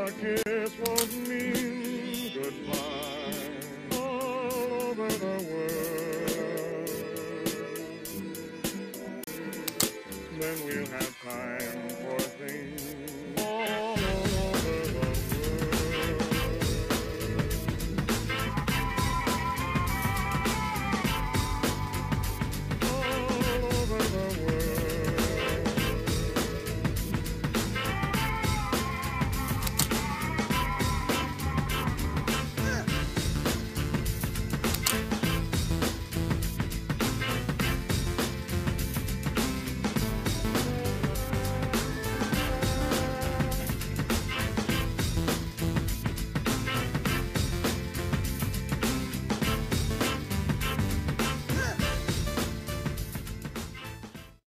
a kiss won't mean goodbye all over the world. Then we'll have time.